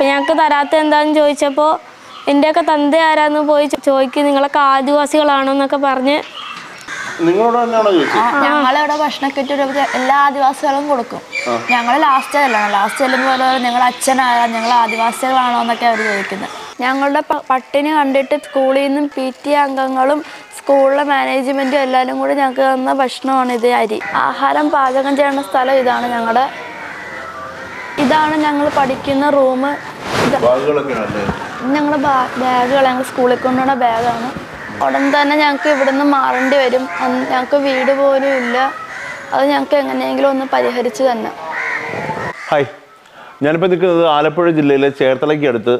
അപ്പം ഞങ്ങൾക്ക് തരാത്ത എന്താണെന്ന് ചോദിച്ചപ്പോൾ എന്റെയൊക്കെ തന്ത ആരാന്ന് പോയി ചോദിക്കും നിങ്ങളൊക്കെ ആദിവാസികളാണോ എന്നൊക്കെ പറഞ്ഞ്. ഞങ്ങളിവിടെ ഭക്ഷണക്കിറ്റ് ഒരു എല്ലാ ആദിവാസികളും കൊടുക്കും. ഞങ്ങൾ ലാസ്റ്റ് ചെല്ലണം. ലാസ്റ്റ് ചെല്ലുമ്പോൾ നിങ്ങൾ അച്ഛനായ ഞങ്ങൾ ആദിവാസികളാണോ എന്നൊക്കെ അവർ ചോദിക്കുന്നത്. ഞങ്ങളുടെ പട്ടിണി കണ്ടിട്ട് സ്കൂളിൽ നിന്നും പി ടി അംഗങ്ങളും സ്കൂളിലെ മാനേജ്മെന്റും എല്ലാവരും കൂടി ഞങ്ങൾക്ക് തന്ന ഭക്ഷണമാണ് ഇത് അരി. ആഹാരം പാചകം ചെയ്യുന്ന സ്ഥലം ഇതാണ് ഞങ്ങളുടെ ഇതാണ് ഞങ്ങൾ പഠിക്കുന്ന റൂം ഇത്. ബാഗുകളൊക്കെ അല്ലേ ഞങ്ങൾ ബാഗുകൾ ഞങ്ങൾ സ്കൂളിൽ കൊണ്ടുള്ള ബാഗാണ്. ഉടൻ തന്നെ ഞങ്ങൾക്ക് ഇവിടുന്ന് മാറേണ്ടി വരും. ഞങ്ങൾക്ക് വീട് പോലും ഇല്ല. അത് ഞങ്ങൾക്ക് എങ്ങനെയെങ്കിലും ഒന്ന് പരിഹരിച്ച് തന്നെ. ഹായ്. ഞാനിപ്പോൾ നിൽക്കുന്നത് ആലപ്പുഴ ജില്ലയിലെ ചേർത്തലയ്ക്ക് അടുത്ത്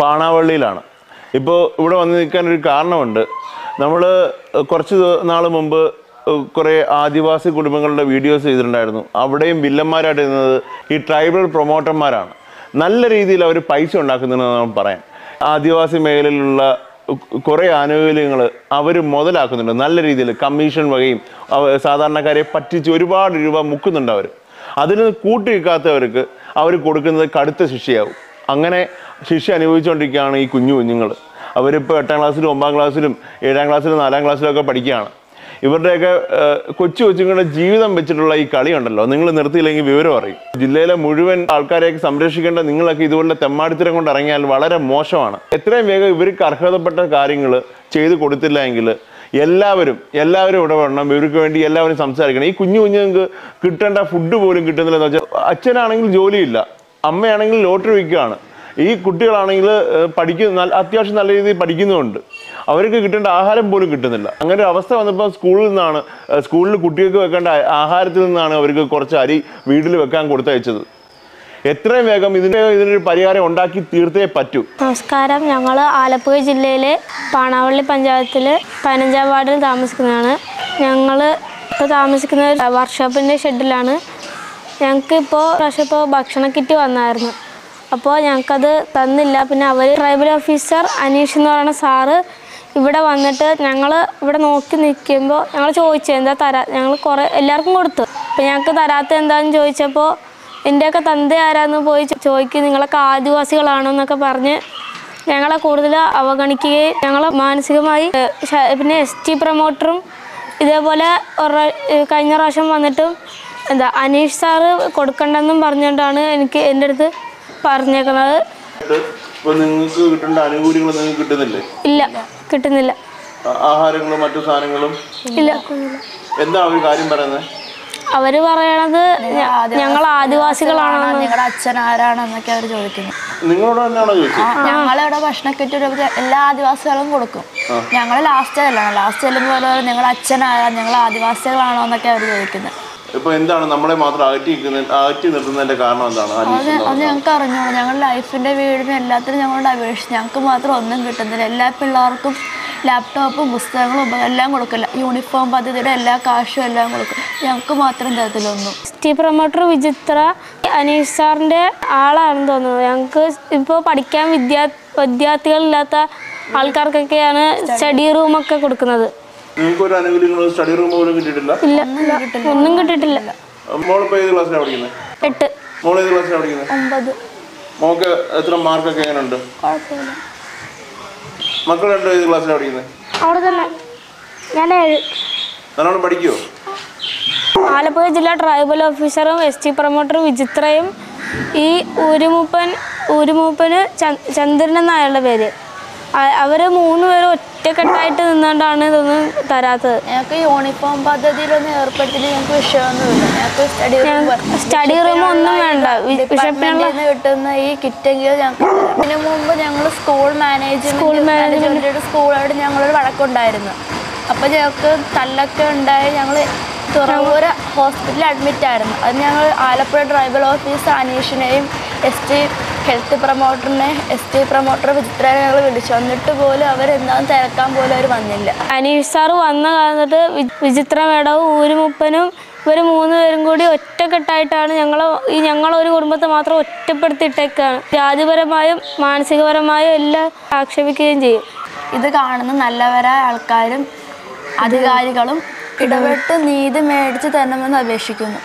പാണാവള്ളിയിലാണ്. ഇപ്പോൾ ഇവിടെ വന്ന് നിൽക്കാൻ ഒരു കാരണമുണ്ട്. നമ്മൾ കുറച്ച് നാൾ മുമ്പ് കുറേ ആദിവാസി കുടുംബങ്ങളുടെ വീഡിയോസ് ചെയ്തിട്ടുണ്ടായിരുന്നു. അവിടെയും വില്ലന്മാരായിട്ട് ഇരുന്നത് ഈ ട്രൈബൽ പ്രൊമോട്ടർമാരാണ്. നല്ല രീതിയിൽ അവർ പൈസ ഉണ്ടാക്കുന്നുണ്ടെന്ന് നമുക്ക് പറയാം. ആദിവാസി മേഖലയിലുള്ള കുറേ ആനുകൂല്യങ്ങൾ അവർ മുതലാക്കുന്നുണ്ട്. നല്ല രീതിയിൽ കമ്മീഷൻ വകയും സാധാരണക്കാരെ പറ്റിച്ച് ഒരുപാട് രൂപ മുക്കുന്നുണ്ട് അവർ അതിന് കൂട്ടി നിൽക്കാത്തവർക്ക് അവർ കൊടുക്കുന്നത് കടുത്ത ശിക്ഷയാവും. അങ്ങനെ ശിക്ഷ അനുഭവിച്ചുകൊണ്ടിരിക്കുകയാണ് ഈ കുഞ്ഞു കുഞ്ഞുങ്ങൾ അവരിപ്പോൾ എട്ടാം ക്ലാസ്സിലും ഒമ്പതാം ക്ലാസ്സിലും ഏഴാം ക്ലാസ്സിലും നാലാം ക്ലാസ്സിലും ഒക്കെ പഠിക്കുകയാണ്. ഇവരുടെയൊക്കെ കൊച്ചു കൊച്ചുങ്ങളുടെ ജീവിതം വെച്ചിട്ടുള്ള ഈ കളി ഉണ്ടല്ലോ. നിങ്ങൾ നിർത്തിയില്ലെങ്കിൽ വിവരം അറിയും. ജില്ലയിലെ മുഴുവൻ ആൾക്കാരെയൊക്കെ സംരക്ഷിക്കേണ്ട നിങ്ങളൊക്കെ ഇതുപോലെ തെമ്മാടിത്തരം കൊണ്ട് ഇറങ്ങിയാൽ വളരെ മോശമാണ്. എത്രയും വേഗം ഇവർക്ക് അർഹതപ്പെട്ട കാര്യങ്ങൾ ചെയ്തു കൊടുത്തില്ല എങ്കിൽ എല്ലാവരും എല്ലാവരും ഇടപെടണം ഇവർക്ക് വേണ്ടി എല്ലാവരും സംസാരിക്കണം. ഈ കുഞ്ഞു കുഞ്ഞുങ്ങൾക്ക് കിട്ടേണ്ട ഫുഡ് പോലും കിട്ടുന്നില്ല എന്ന് വെച്ചാൽ അച്ഛനാണെങ്കിൽ ജോലിയില്ല. അമ്മയാണെങ്കിൽ ലോട്ടറി വിൽക്കുകയാണ്. ഈ കുട്ടികളാണെങ്കിൽ പഠിക്കുന്ന അത്യാവശ്യം നല്ല രീതിയിൽ പഠിക്കുന്നുമുണ്ട് അവർക്ക് കിട്ടേണ്ട ആഹാരം പോലും കിട്ടുന്നില്ല. അങ്ങനെ ഒരു അവസ്ഥ വന്നപ്പോൾ സ്കൂളിൽ നിന്നാണ് സ്കൂളിൽ കുട്ടികൾക്ക് വെക്കേണ്ട ആഹാരത്തിൽ നിന്നാണ് അവർക്ക് കുറച്ച് അരി വീട്ടിൽ വെക്കാൻ കൊടുത്തയച്ചത്. എത്രയും വേഗം ഇതിന്റെ ഇതിനൊരു പരിഹാരം ഉണ്ടാക്കി തീർത്തേ പറ്റൂ. നമസ്കാരം. ഞങ്ങൾ ആലപ്പുഴ ജില്ലയിലെ പാണാവള്ളി പഞ്ചായത്തിൽ പതിനഞ്ചാം വാർഡിൽ താമസിക്കുന്നതാണ്. ഞങ്ങൾ ഇപ്പോൾ താമസിക്കുന്ന വർക്ക്ഷോപ്പിന്റെ ഷെഡിലാണ്. ഞങ്ങൾക്ക് ഇപ്പോൾ പ്രാവശ്യം ഇപ്പോൾ ഭക്ഷണ കിറ്റ് വന്നായിരുന്നു. അപ്പോൾ ഞങ്ങൾക്കത് തന്നില്ല. പിന്നെ അവർ ട്രൈബൽ ഓഫീസർ അനീഷ് എന്ന് പറയുന്ന സാറ് ഇവിടെ വന്നിട്ട് ഞങ്ങൾ ഇവിടെ നോക്കി നിൽക്കുമ്പോൾ ഞങ്ങൾ ചോദിച്ചു എന്താ തരാ ഞങ്ങൾ കുറേ എല്ലാവർക്കും കൊടുത്തു. അപ്പോൾ ഞങ്ങൾക്ക് തരാത്ത എന്താണെന്ന് ചോദിച്ചപ്പോൾ എന്റെയൊക്കെ തന്ത ആരാന്ന് പോയി ചോദിക്കും നിങ്ങളൊക്കെ ആദിവാസികളാണോ എന്നൊക്കെ പറഞ്ഞ് ഞങ്ങളെ കൂടുതൽ അവഗണിക്കുകയും ഞങ്ങളെ മാനസികമായി പിന്നെ എസ് ടി പ്രൊമോട്ടറും ഇതേപോലെ കഴിഞ്ഞ പ്രാവശ്യം വന്നിട്ടും എന്താ അനീഷ് സാറ് കൊടുക്കണ്ടെന്നും പറഞ്ഞുകൊണ്ടാണ് എനിക്ക് എന്റെ അടുത്ത് പറഞ്ഞേക്കുന്നത് ഇപ്പൊ നിങ്ങൾക്ക് കിട്ടേണ്ട ആനുകൂല്യങ്ങൾ നിങ്ങൾക്ക് കിട്ടുന്നില്ലേ? ഇല്ല കിട്ടുന്നില്ല. ആ- ആഹാരങ്ങളും മറ്റു സാധനങ്ങളും? ഇല്ല. എന്താ ഒരു കാര്യം പറയുന്നത് അവർ പറയണത് ഞ- ഞങ്ങൾ ആദിവാസികളാണ് നിങ്ങളുടെ അച്ഛൻ ആരാണെന്നൊക്കെ അവർ ചോദിക്കുന്നു. നിങ്ങളോട് തന്നെയാണോ ചോദിച്ചത്? ഞങ്ങളിവിടെ ഭക്ഷണക്കിറ്റ് ഒരു എല്ലാ ആദിവാസികളും കൊടുക്കും. ഞങ്ങൾ ലാസ്റ്റ് ചെല്ലണം. ലാസ്റ്റ് ചെല്ലുമ്പോൾ നിങ്ങളുടെ അച്ഛൻ ആരാ നിങ്ങൾ ആദിവാസികളാണോ എന്നൊക്കെ അവർ ചോദിക്കുന്നത് ഇപ്പൊ എന്താണ് നമ്മളെ മാത്രം അകറ്റി അകറ്റി നിർത്തുന്നതിന്റെ കാരണം എന്താണ്? അത് അത് ഞങ്ങൾക്ക് അറിഞ്ഞോളൂ ഞങ്ങൾ ലൈഫിന്റെ വീടിനും എല്ലാത്തിനും ഞങ്ങളോട് അപേക്ഷിച്ച് ഞങ്ങൾക്ക് മാത്രം ഒന്നും കിട്ടുന്നില്ല. എല്ലാ പിള്ളേർക്കും ലാപ്ടോപ്പും പുസ്തകങ്ങളും എല്ലാം കൊടുക്കില്ല. യൂണിഫോം പദ്ധതിയുടെ എല്ലാ കാശും എല്ലാം കൊടുക്കും. ഞങ്ങൾക്ക് മാത്രം തരത്തിലൊന്നും. ടി പ്രൊമോട്ടർ വിചിത്ര അനീഷ് സാറിന്റെ ആളാണെന്ന് തോന്നുന്നത് ഞങ്ങൾക്ക് ഇപ്പോൾ പഠിക്കാൻ വിദ്യാ വിദ്യാർത്ഥികളില്ലാത്ത ആൾക്കാർക്കൊക്കെയാണ് സ്റ്റഡി റൂമൊക്കെ കൊടുക്കുന്നത്. നിങ്ങൾക്ക് ഒരു സ്റ്റഡി റൂം പോലും കിട്ടിയിട്ടില്ല? ഇല്ല. ഒന്നും കിട്ടിയിട്ടില്ല. മോളിപ്പോ ഏത് ക്ലാസ്സിലാണ് പഠിക്കുന്നത് എട്ട്. മോൾ ഏത് ക്ലാസ്സിലാണ് പഠിക്കുന്നത് ഒമ്പത്. മോക്ക് എത്ര മാർക്കൊക്കെ എങ്ങനെയുണ്ട് മക്കൾ രണ്ടോ ഏത് ക്ലാസ്സിലാണ് പഠിക്കുന്നത് അവിടെ തന്നെ ഞാൻ ഏഴ്. നല്ലോണം പഠിക്കുമോ ആലപ്പുഴ ജില്ലാ ട്രൈബൽ ഓഫീസറും എസ് ടി പ്രൊമോട്ടറും വിചിത്രയും ഈ ഊരുമൂപ്പൻ ഊരുമൂപ്പന് ചന്ദ്- ചന്ദ്രൻ എന്നായുള്ള അയാളുടെ പേര് അവർ മൂന്ന് പേരും ഒറ്റക്കെട്ടായിട്ട് നിന്നുകൊണ്ടാണ് ഇതൊന്നും തരാത്തത്. ഞങ്ങൾക്ക് യൂണിഫോം പദ്ധതിയിലൊന്നും ഏർപ്പെടുത്തിയിട്ട് ഞങ്ങൾക്ക് വിഷയമൊന്നുമില്ല ഞങ്ങൾക്ക് സ്റ്റഡി റൂം സ്റ്റഡി റൂം ഒന്നും വേണ്ട. ഡിപ്പാർട്ട്മെന്റിൽ കിട്ടുന്ന ഈ കിറ്റെങ്കിലും ഞങ്ങൾക്ക്. ഇതിനു മുമ്പ് ഞങ്ങൾ സ്കൂൾ മാനേജ്മെന്റ് മാനേജ്മെന്റ് സ്കൂളായിട്ട് ഞങ്ങളൊരു വഴക്കുണ്ടായിരുന്നു. അപ്പോൾ ഞങ്ങൾക്ക് തല്ലൊക്കെ ഉണ്ടായി ഞങ്ങൾ തുറവൂർ ഹോസ്പിറ്റലിൽ അഡ്മിറ്റ് ആയിരുന്നു. അത് ഞങ്ങൾ ആലപ്പുഴ ട്രൈബൽ ഓഫീസ് അനീഷിനെയും എസ് ടി ഹെൽത്ത് പ്രൊമോട്ടറിനെ എസ് ടി പ്രൊമോട്ടർ വിചിത്രനെ ഞങ്ങൾ വിളിച്ചു. എന്നിട്ട് പോലും അവരെന്താണെന്ന് തിരക്കാൻ പോലും അവർ വന്നില്ല. അനീഷ് സാറ് വന്ന കാലത്ത് വിചിത്ര മേടവും ഊരുമുപ്പനും ഇവർ മൂന്ന് പേരും കൂടി ഒറ്റക്കെട്ടായിട്ടാണ് ഞങ്ങൾ ഈ ഞങ്ങളൊരു കുടുംബത്തെ മാത്രം ഒറ്റപ്പെടുത്തിയിട്ടേക്കാണ്. ജാതിപരമായും മാനസികപരമായും എല്ലാം ആക്ഷേപിക്കുകയും ചെയ്യും. ഇത് കാണുന്ന നല്ലവരായ ആൾക്കാരും അധികാരികളും ഇടപെട്ട് നീതി മേടിച്ച് തരണമെന്ന് അപേക്ഷിക്കുന്നു.